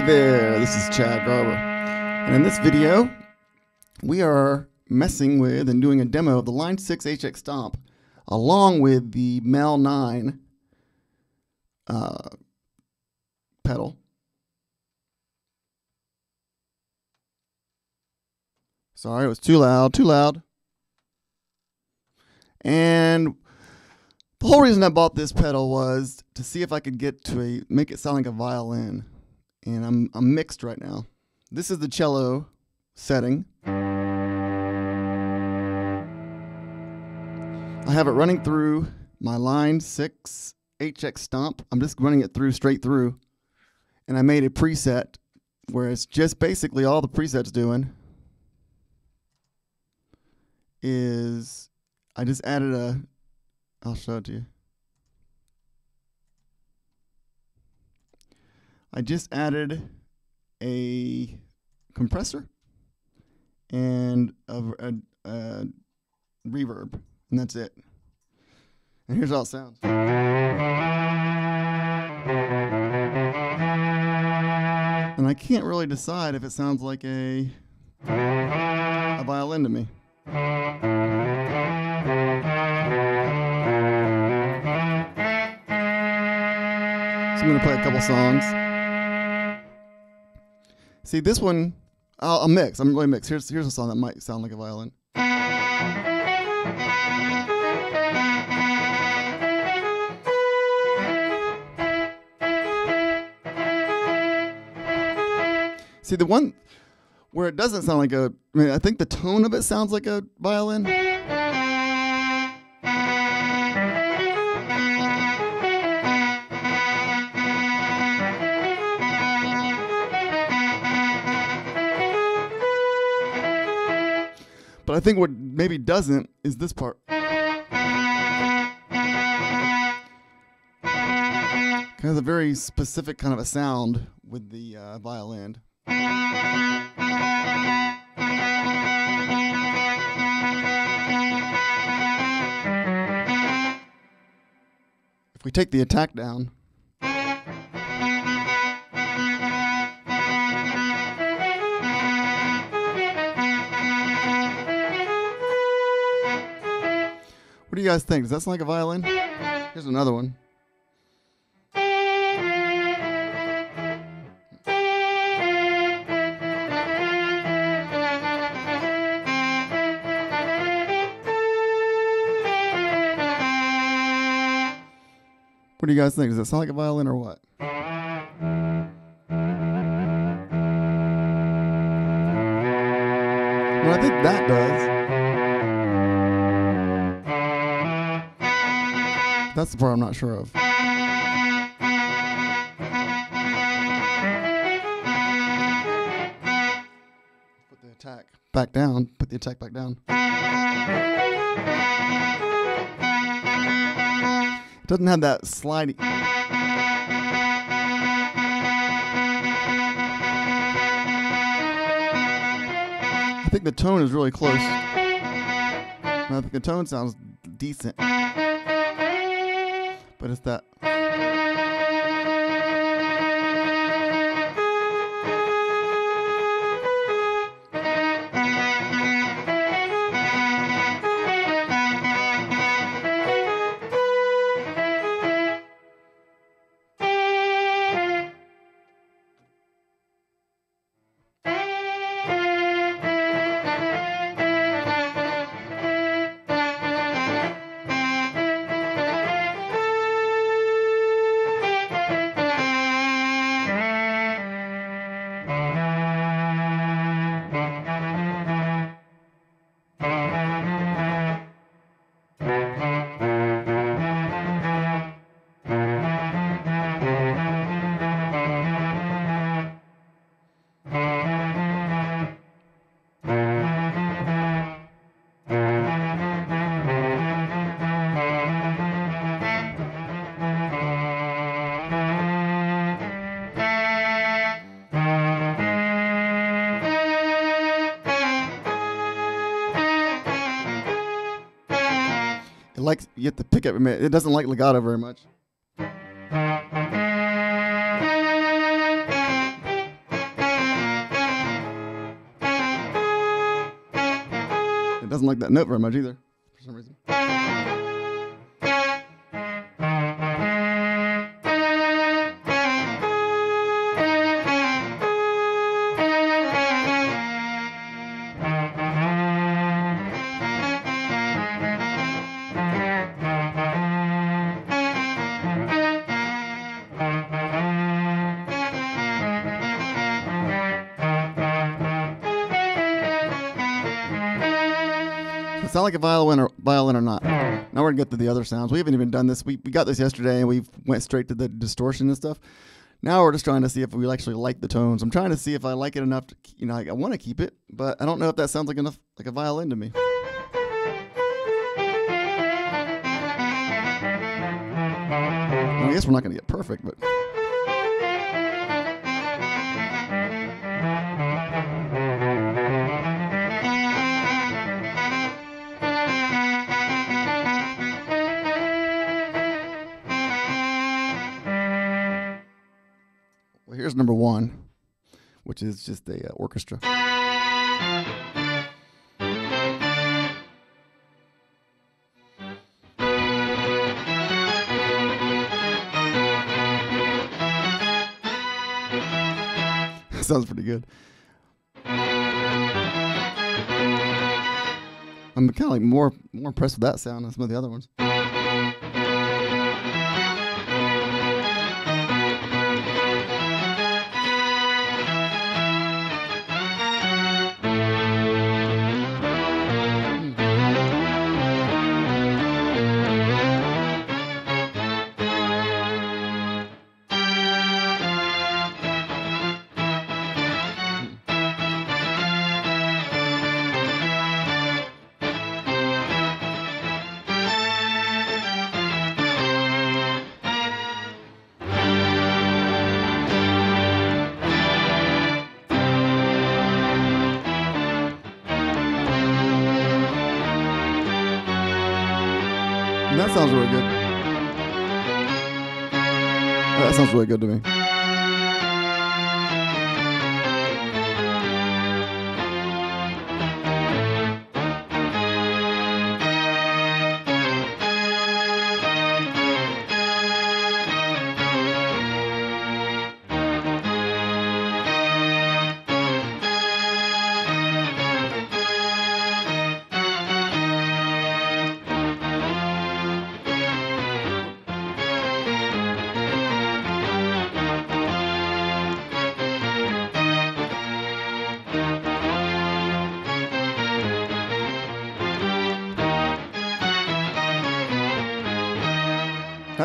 Hey there, this is Chad Garber. And in this video, we are messing with and doing a demo of the Line 6 HX Stomp along with the Mel 9 uh, pedal. Sorry, it was too loud, too loud. And the whole reason I bought this pedal was to see if I could get to a make it sound like a violin. And I'm I'm mixed right now. This is the cello setting. I have it running through my line 6 HX stomp. I'm just running it through straight through. And I made a preset where it's just basically all the presets doing is I just added a I'll show it to you. I just added a compressor and a, a, a reverb, and that's it. And here's how it sounds. And I can't really decide if it sounds like a a violin to me. So I'm gonna play a couple songs. See this one, I'll, I'll mix. I'm really mix. Here's here's a song that might sound like a violin. See the one where it doesn't sound like a. I mean, I think the tone of it sounds like a violin. But I think what maybe doesn't is this part. has a very specific kind of a sound with the uh, violin. If we take the attack down, What do you guys think? Does that sound like a violin? Here's another one. What do you guys think? Does that sound like a violin or what? I think that does. That's the part I'm not sure of. Put the attack back down. Put the attack back down. It doesn't have that sliding. I think the tone is really close. I think the tone sounds decent. likes you have to pick up. It doesn't like legato very much. It doesn't like that note very much either. Violin or violin or not? Now we're gonna get to the other sounds. We haven't even done this. We, we got this yesterday and we went straight to the distortion and stuff. Now we're just trying to see if we actually like the tones. I'm trying to see if I like it enough. To, you know, I, I want to keep it, but I don't know if that sounds like enough like a violin to me. I guess we're not gonna get perfect, but. Number one, which is just the uh, orchestra. Sounds pretty good. I'm kind of like more more impressed with that sound than some of the other ones. That sounds really good to me.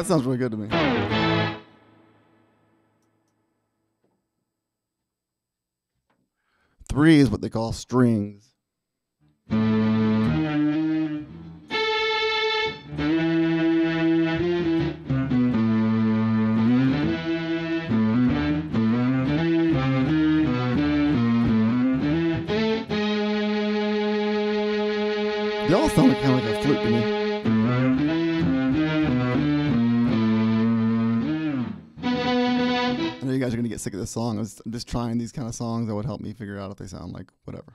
That sounds really good to me. Three is what they call strings. This song. I was, just trying these kind of songs that would help me figure out if they sound like whatever.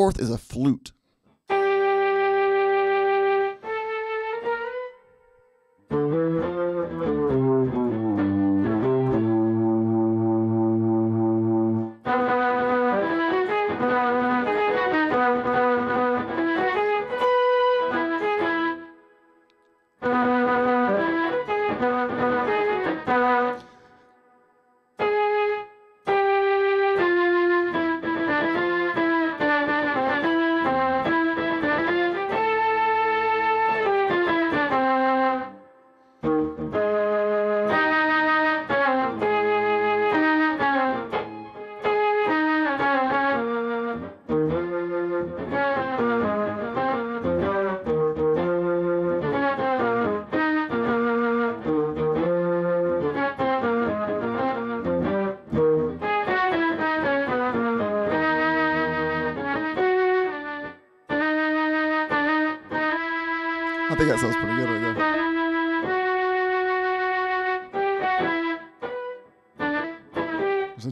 Fourth is a flute.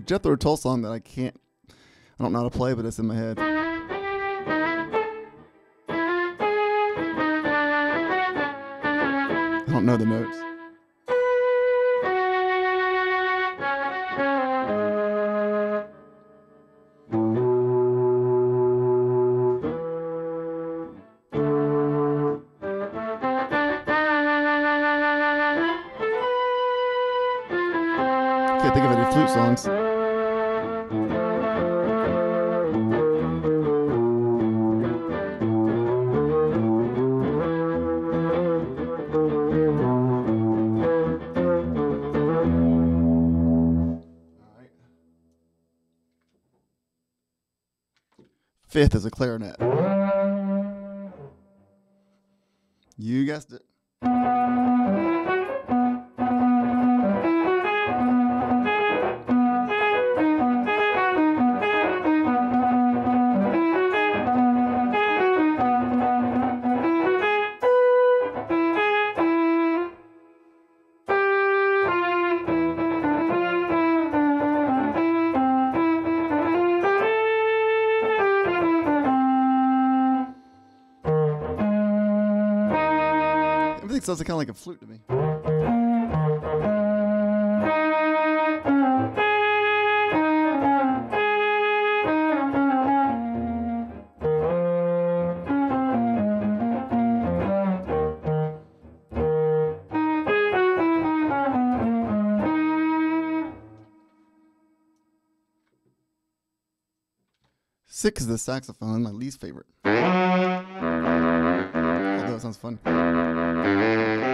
Jethro Tull song that I can't, I don't know how to play, but it's in my head. I don't know the notes. Fifth is a clarinet. Sounds kind of like a flute to me. Six is the saxophone, my least favorite. Sounds fun.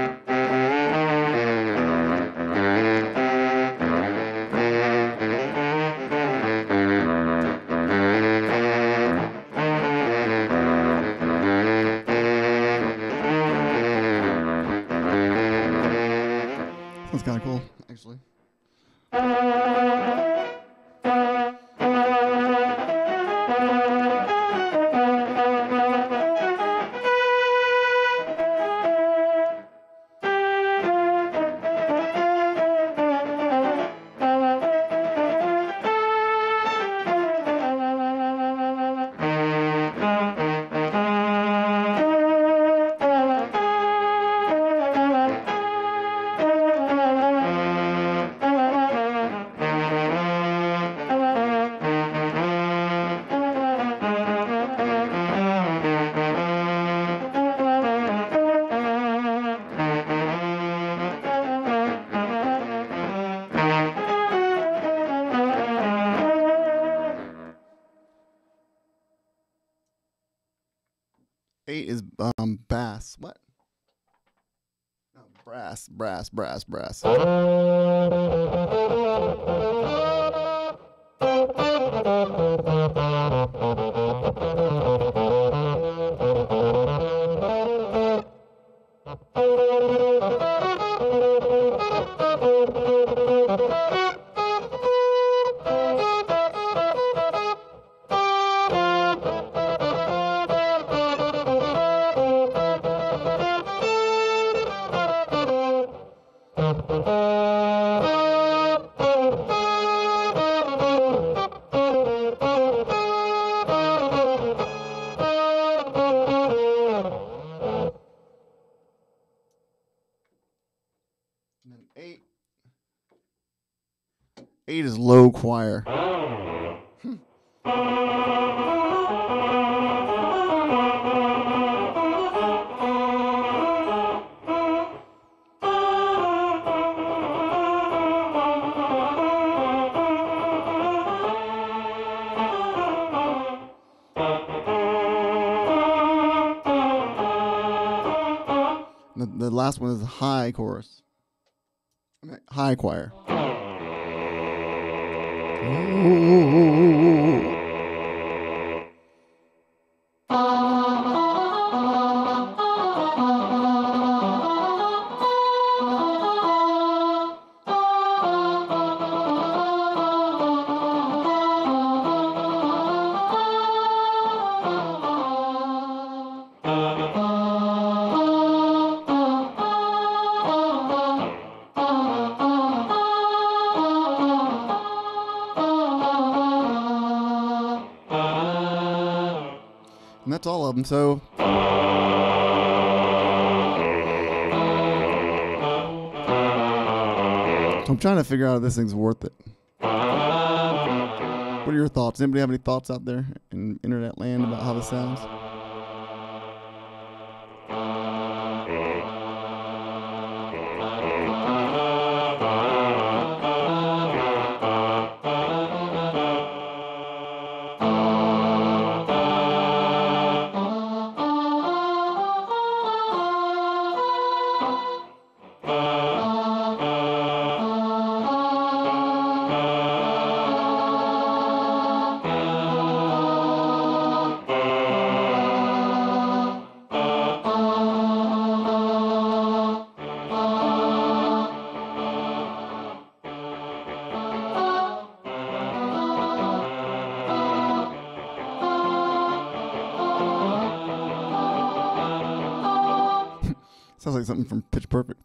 Brass, brass, uh-huh. Choir. The, last one is high chorus. High choir. That's So I'm trying to figure out if this thing's worth it. What are your thoughts? Anybody have any thoughts out there in internet land about how this sounds? Something from Pitch Perfect.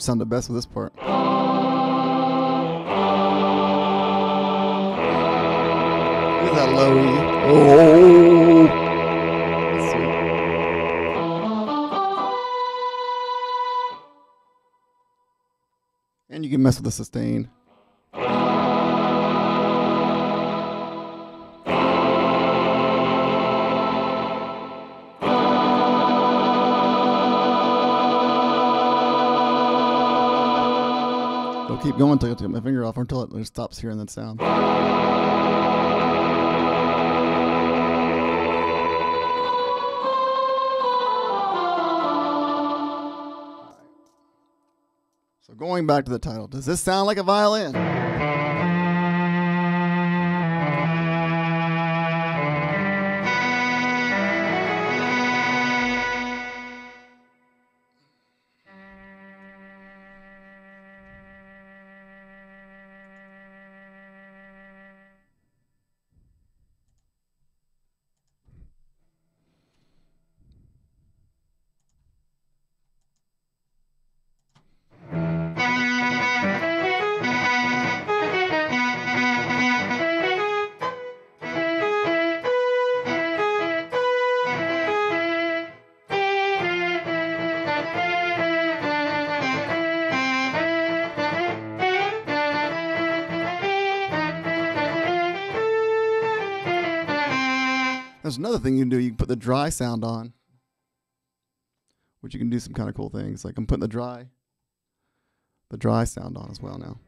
Chords sound the best with this part. Look at that low E. Oh. That's sweet. And you can mess with the sustain. Keep going until I take my finger off or until it stops hearing that sound. So going back to the title, does this sound like a violin? Dry sound on, which you can do some kind of cool things. Like I'm putting the dry, the dry sound on as well now.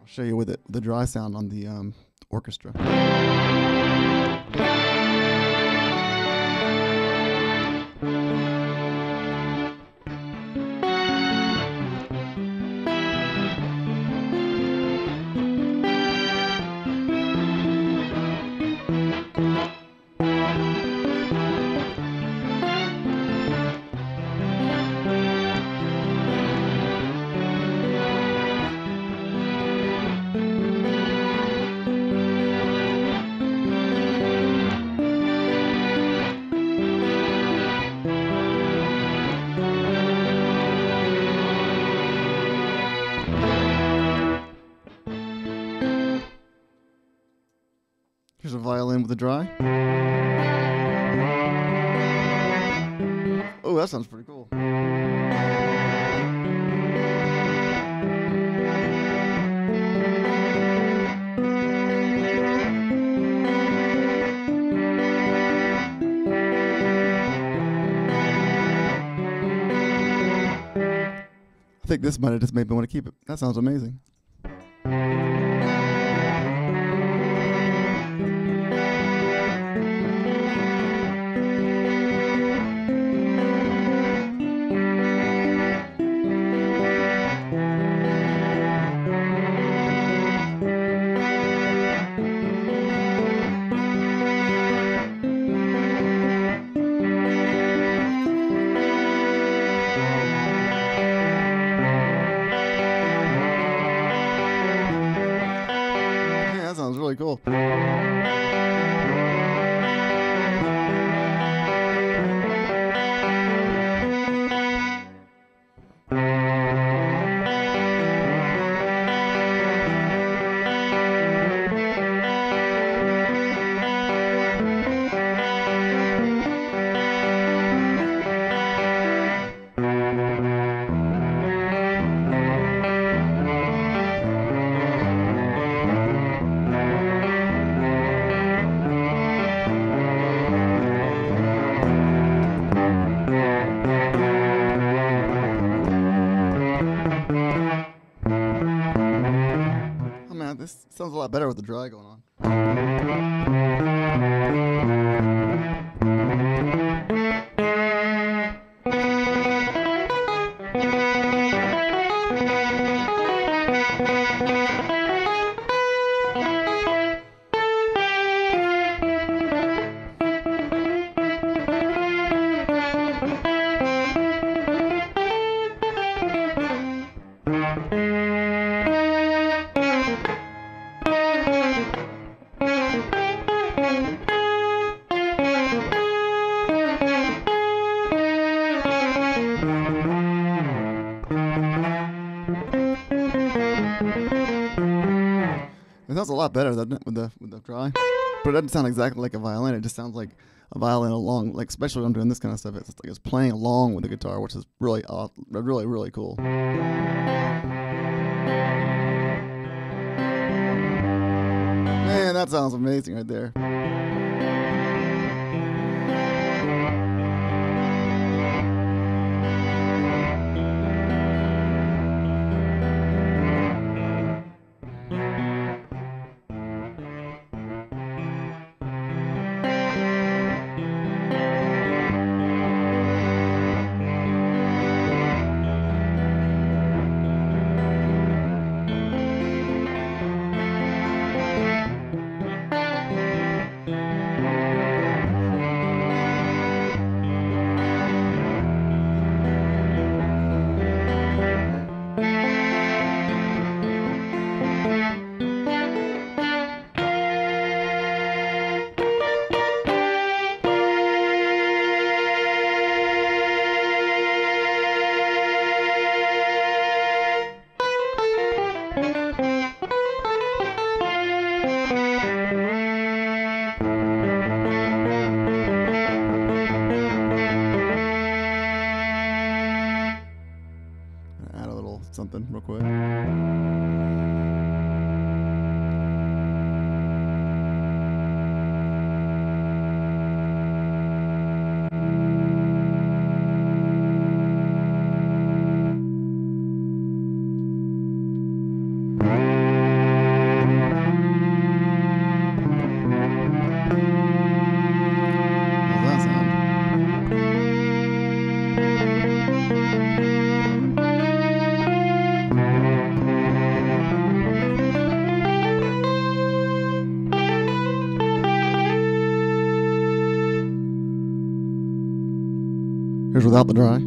I'll show you with it the dry sound on the um, orchestra. A dry. Oh, that sounds pretty cool. I think this might have just made me want to keep it. That sounds amazing. Cool. A sounds a lot better with the with the dry, but it doesn't sound exactly like a violin. It just sounds like a violin along, like especially when I'm doing this kind of stuff. It's like it's playing along with the guitar, which is really, really, really cool. Man, that sounds amazing right there. Something real quick. Without the dry.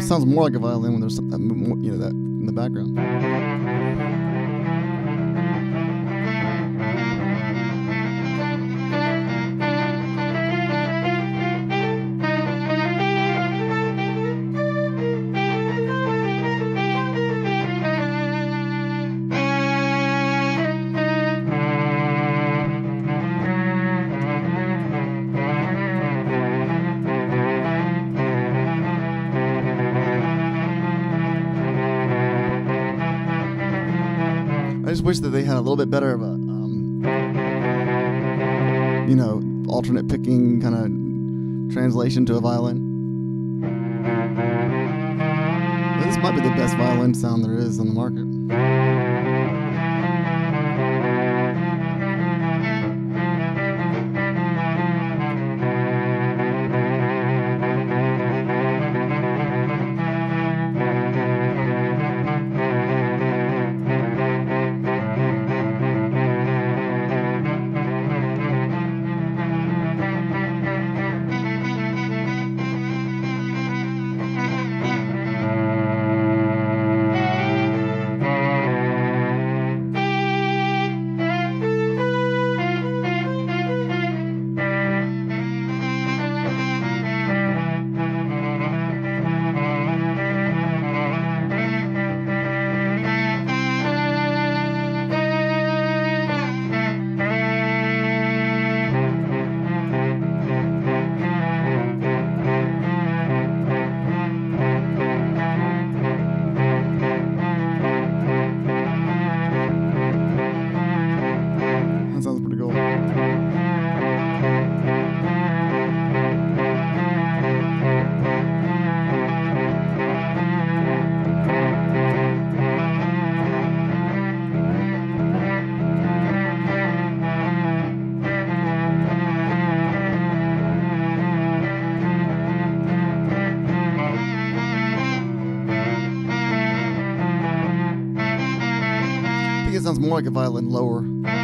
Sounds, more like a violin when there's some, that, more, you know that in the background. Just wish that they had a little bit better of a, um, you know, alternate picking kind of translation to a violin. This might be the best violin sound there is on the market. Like a violin lower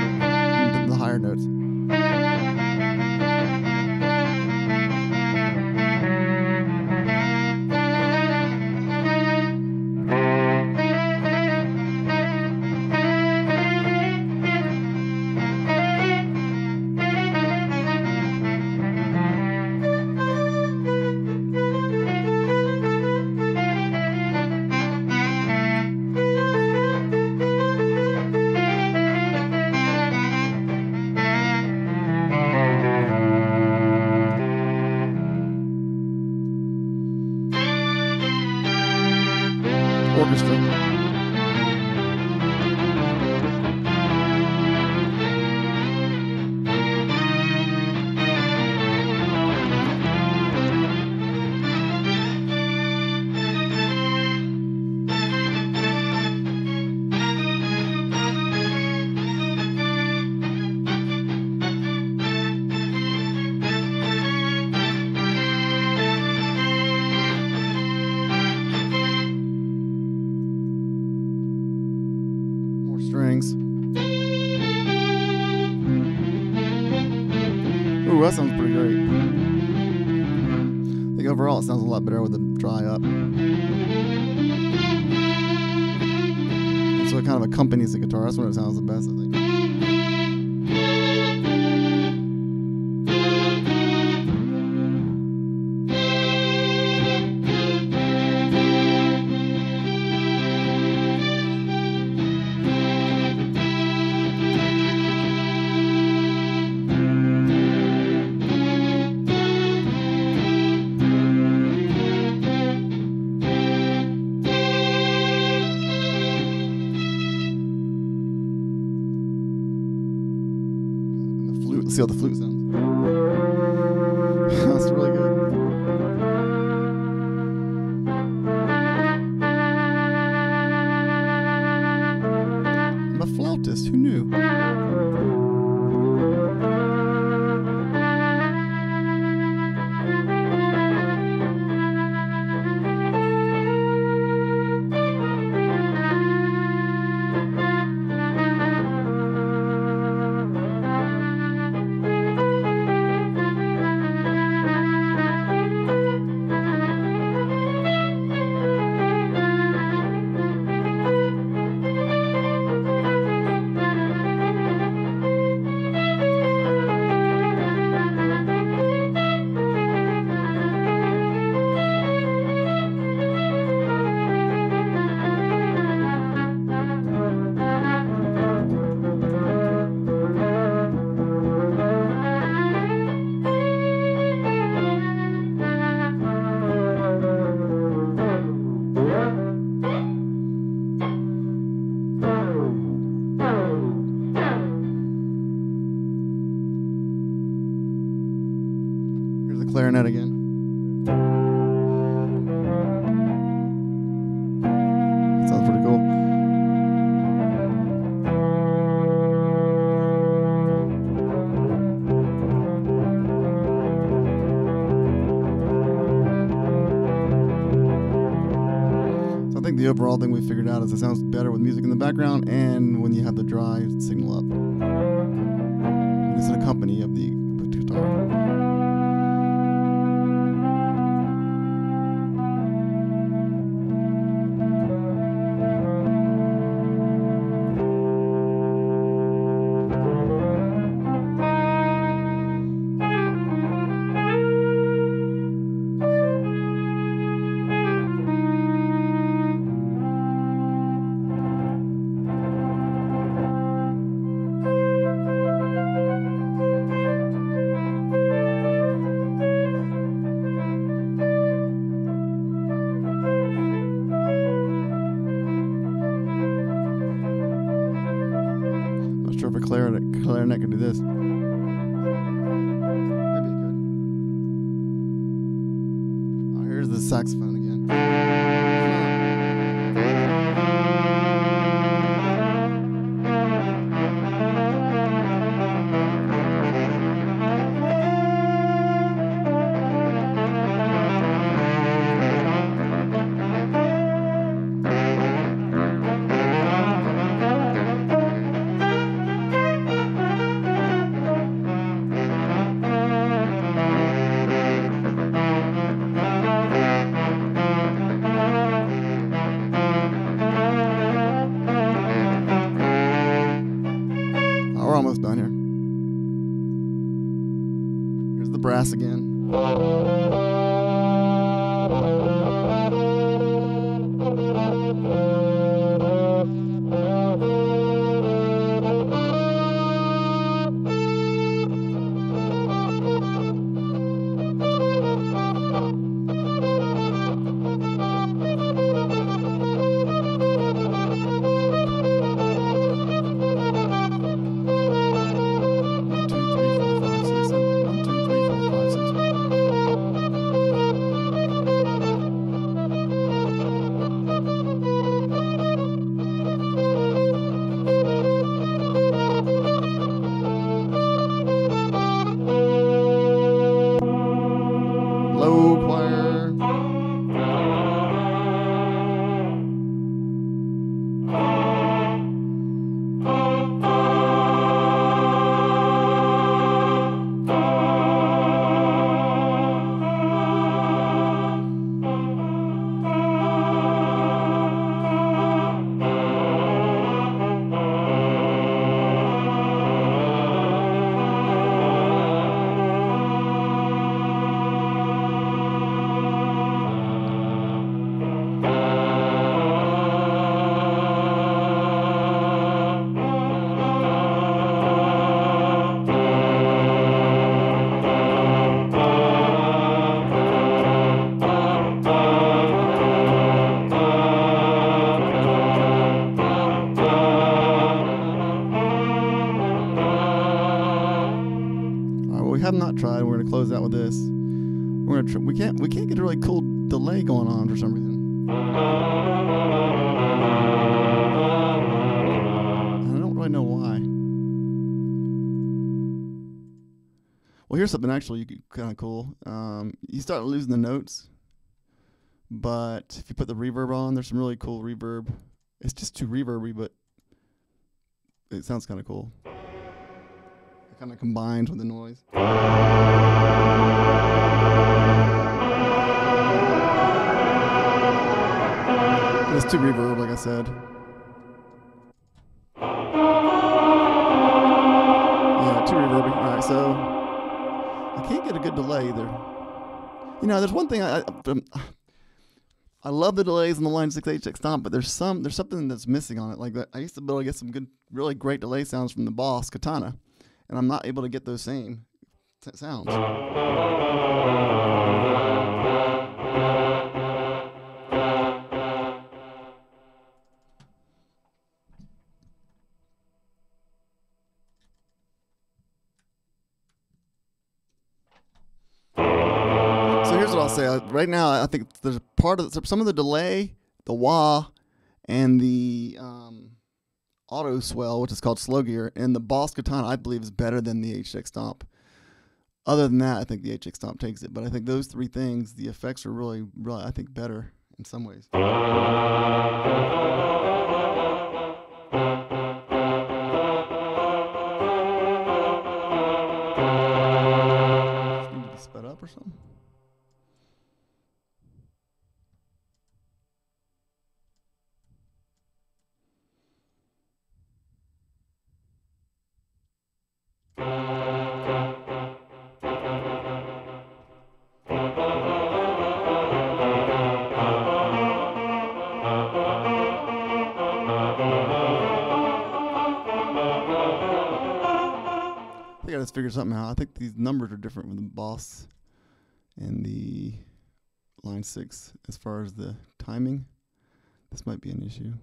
Ooh, that sounds pretty great. I think overall it sounds a lot better with the dry up. So it kind of accompanies the guitar. That's when it sounds the best, I think. And the flute. Overall thing we figured out is it sounds better with music in the background and when you have the dry signal up. It's an accompany Well, here's something actually kind of cool. Um, you start losing the notes, but if you put the reverb on, there's some really cool reverb. It's just too reverby, but it sounds kind of cool. It kind of combines with the noise. It's too reverb, like I said. Yeah, too reverby. All right, so I can't get a good delay either. You know, there's one thing I, I, um, I love the delays on the Line 6 HX Stomp, but there's some there's something that's missing on it. Like I used to be able to get some good, really great delay sounds from the Boss Katana, and I'm not able to get those same sounds. I'll say. Right now, I think there's part of some of the delay, the wah, and the um, auto swell, which is called slow gear, and the Boss Katana, I believe, is better than the HX Stomp. Other than that, I think the HX Stomp takes it. But I think those three things, the effects are really, really, I think, better in some ways. Need to be sped up or something. Figured something out. I think these numbers are different from the boss and the line six as far as the timing. This might be an issue.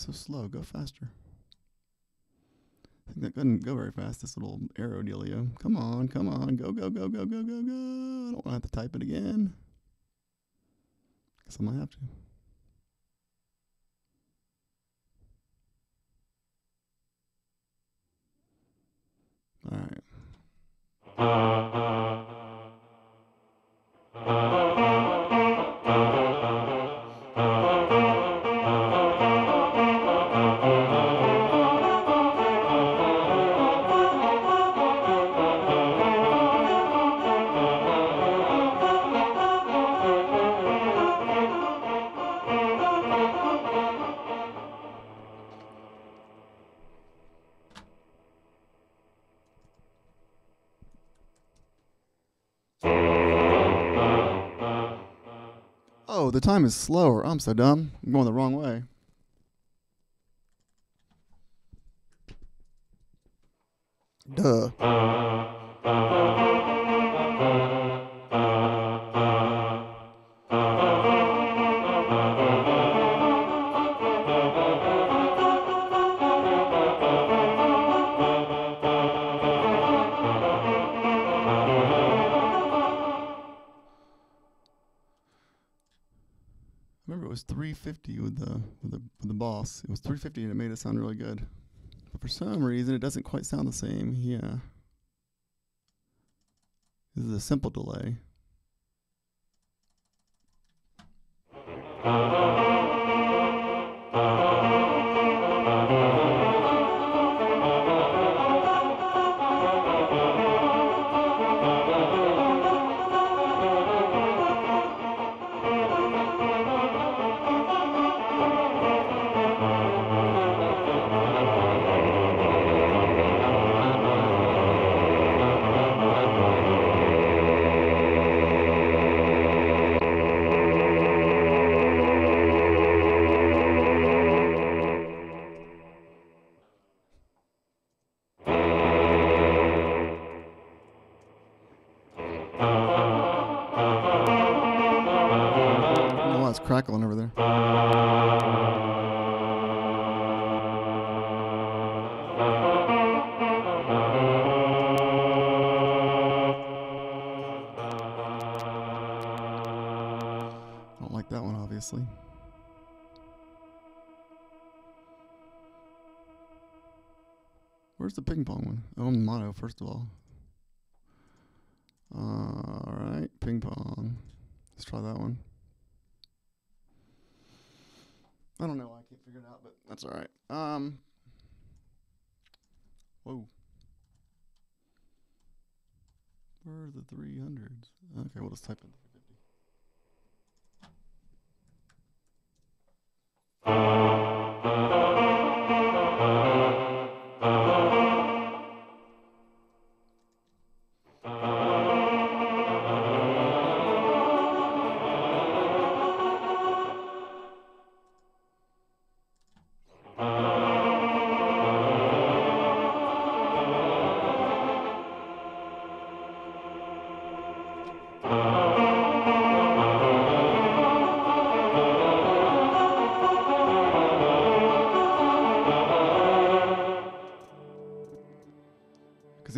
So slow? Go faster. I think that couldn't go very fast, this little arrow dealio. Come on, come on. Go, go, go, go, go, go, go. I don't want to have to type it again. Guess I might have to. The time is slower. I'm so dumb. I'm going the wrong way. 350 and it made it sound really good. But for some reason, it doesn't quite sound the same. Yeah. This is a simple delay. Obviously. Where's the ping pong one? Oh, mono, first of. All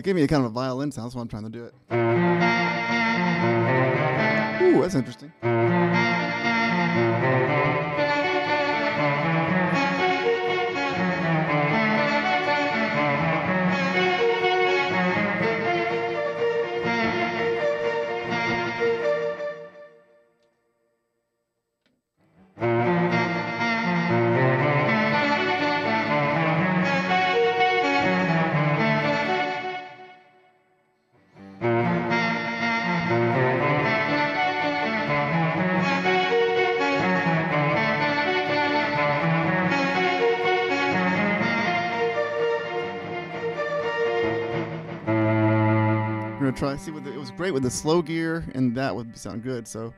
it gave me a kind of a violin sound, that's why I'm trying to do it. Ooh, that's interesting. Try see what the, it was great with the slow gear, and that would sound good. So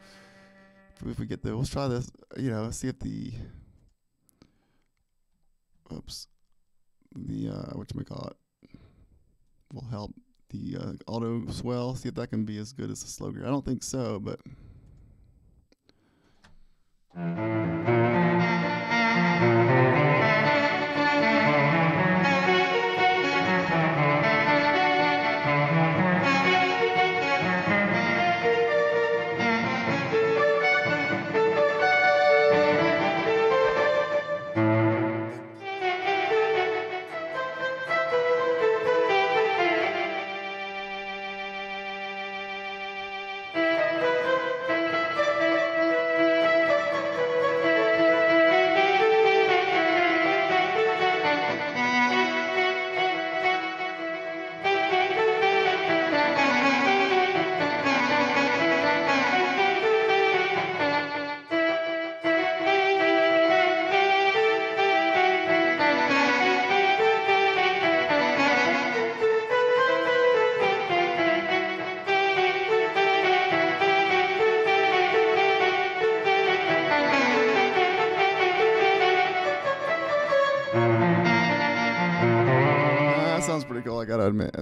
if we, if we get the, let's try this. You know, see if the, oops, the uh, what you call it, will help the uh, auto swell. See if that can be as good as the slow gear. I don't think so, but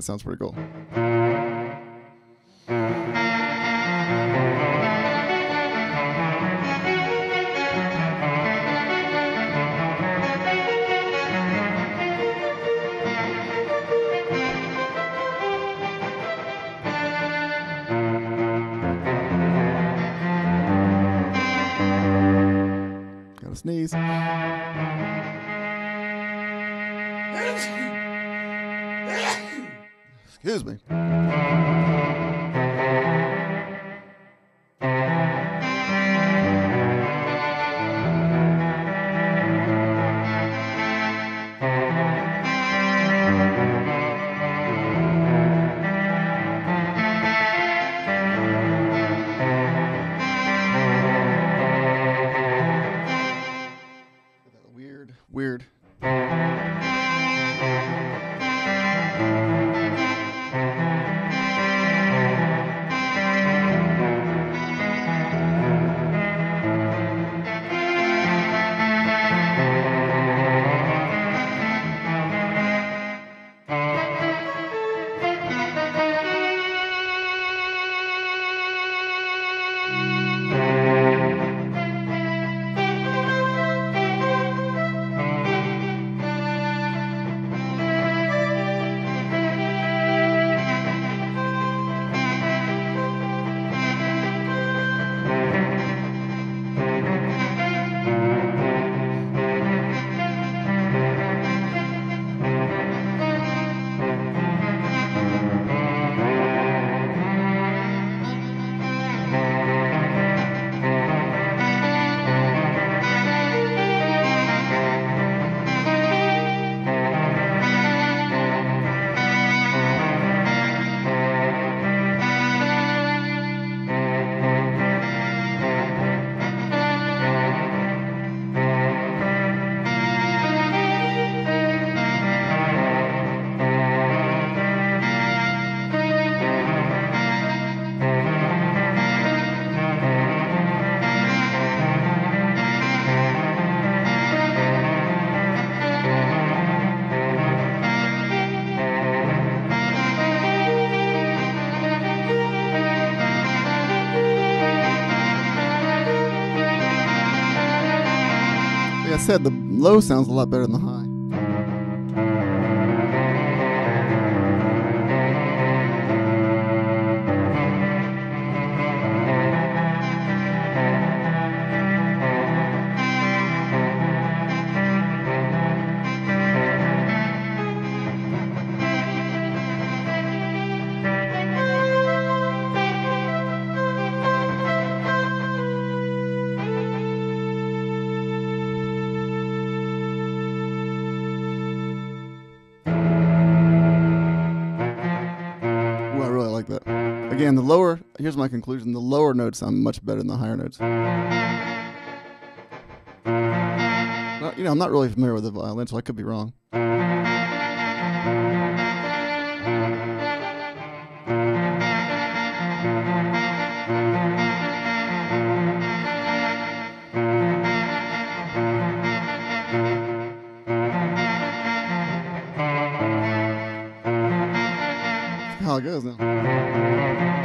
that sounds pretty cool. Said, the low sounds a lot better than the high. Again, the lower, here's my conclusion the lower notes sound much better than the higher notes. Well, you know, I'm not really familiar with the violin, so I could be wrong. How it goes now.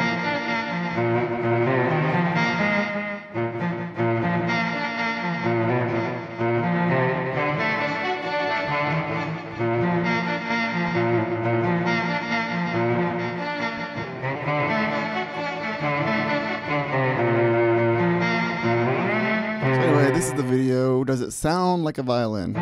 Sound like a violin?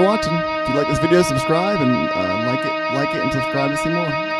For watching. If you like this video, subscribe and uh, like it, like it, and subscribe to see more.